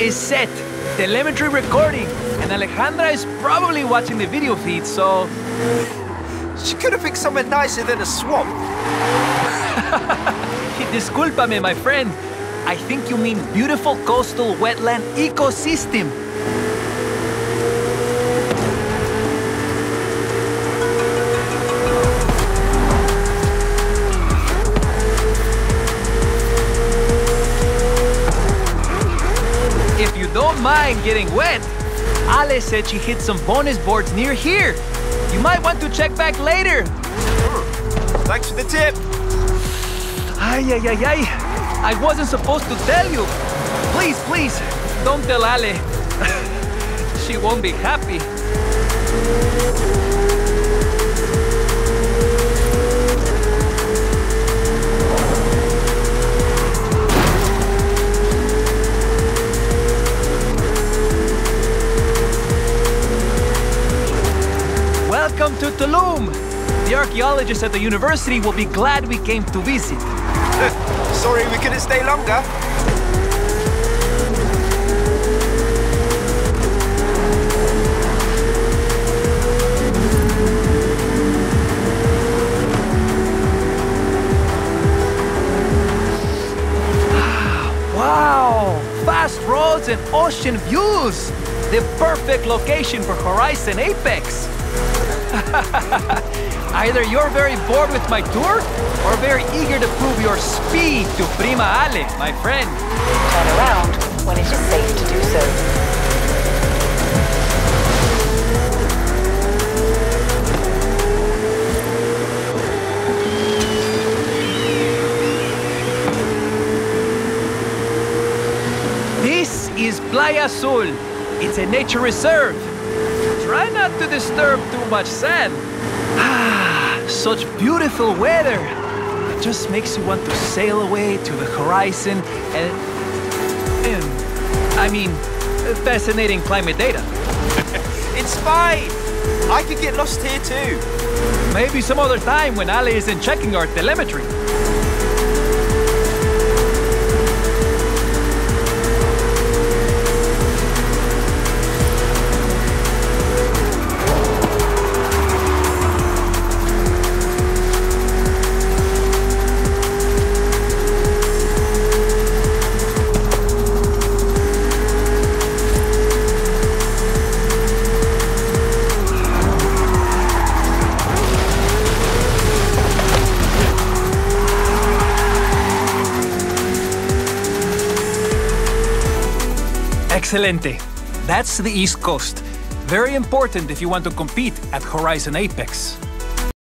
is set. Telemetry recording. And Alejandra is probably watching the video feed, so... She could have picked somewhere nicer than a swamp. Disculpame, my friend. I think you mean beautiful coastal wetland ecosystem. Don't mind getting wet, Ale said she hit some bonus boards near here. You might want to check back later. Thanks for the tip. Ay, ay, ay, ay. I wasn't supposed to tell you. Please, please, don't tell Ale. she won't be happy. Welcome to Tulum. The archaeologists at the university will be glad we came to visit. Sorry we couldn't stay longer. Ah, wow! Fast roads and ocean views! The perfect location for Horizon Apex! Either you're very bored with my tour, or very eager to prove your speed to Prima Ale, my friend. Turn around when it is safe to do so. This is Playa Azul. It's a nature reserve. Try not to disturb too much sand. Ah, such beautiful weather. It just makes you want to sail away to the horizon and... and I mean, fascinating climate data. It's fine. I could get lost here too. Maybe some other time when Ale isn't checking our telemetry. Excelente. That's the East Coast. Very important if you want to compete at Horizon Apex.